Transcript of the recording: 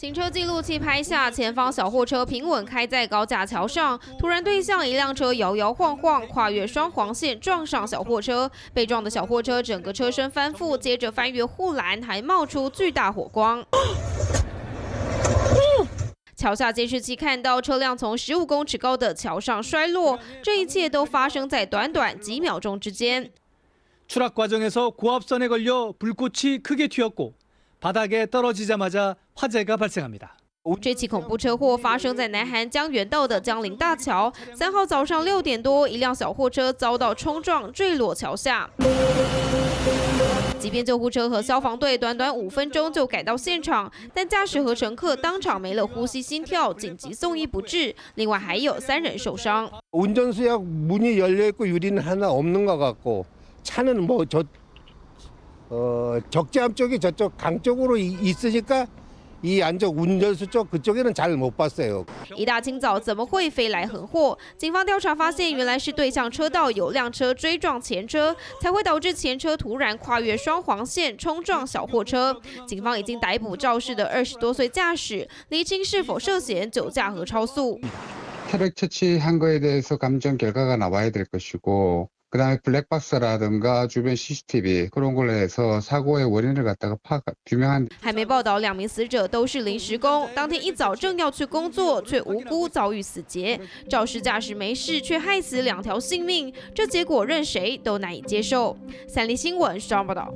行车记录器拍下前方小货车平稳开在高架桥上，突然对向一辆车摇摇晃晃，跨越双黄线撞上小货车。被撞的小货车整个车身翻覆，接着翻越护栏，还冒出巨大火光。桥下监视器看到车辆从十五公尺高的桥上摔落，这一切都发生在短短几秒钟之间。추락과정에서고압선에걸려불꽃이크게튀었고 바닥에떨어지자마자화재가발생합니다这起恐怖车祸发生在南韩江原道的江陵大桥。三号早上六点多，一辆小货车遭到冲撞，坠落桥下。即便救护车和消防队短短五分钟就赶到现场，但驾驶和乘客当场没了呼吸、心跳，紧急送医不治。另外还有三人受伤。운전수역문이열려있고유리는하나없는것같고차는뭐저 어적재함쪽이저쪽강쪽으로있으니까一大清早怎么会飞来横祸？警方调查发现，原来是对向车道有辆车追撞前车，才会导致前车突然跨越双黄线冲撞小货车。警方已经逮捕肇事的二十多岁驾驶，厘清是否涉嫌酒驾和超速。차량처치한거에대해서감정결과가나와야될것이고 그다음에블랙박스라든가주변 CCTV 그런걸로해서사고의원인을갖다가파규명한还没报道两名死者都是临时工，当天一早正要去工作，却无辜遭遇死劫。肇事驾驶没事，却害死两条性命，这结果任谁都难以接受。三立新闻，双报道。